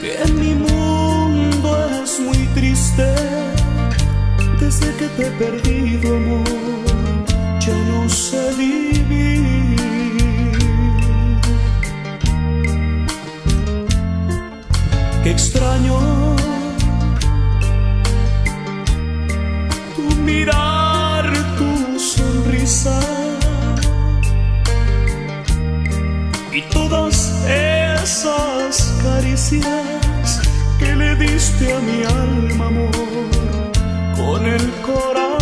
que mi mundo es muy triste desde que te he perdido, amor. Ya no salí. que le diste a mi alma, amor, con el corazón.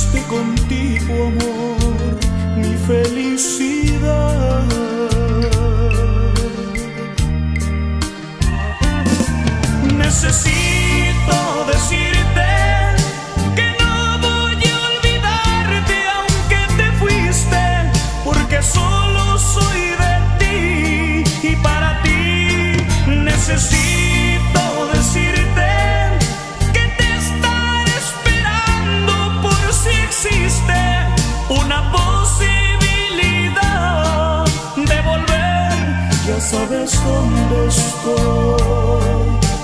Este contigo, amor, mi felicidad. Necesito decirte que no voy a olvidarte aunque te fuiste, porque solo soy de ti y para ti necesito. sabes dónde estoy.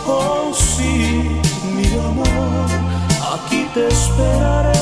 Oh sí, mi amor, aquí te esperaré.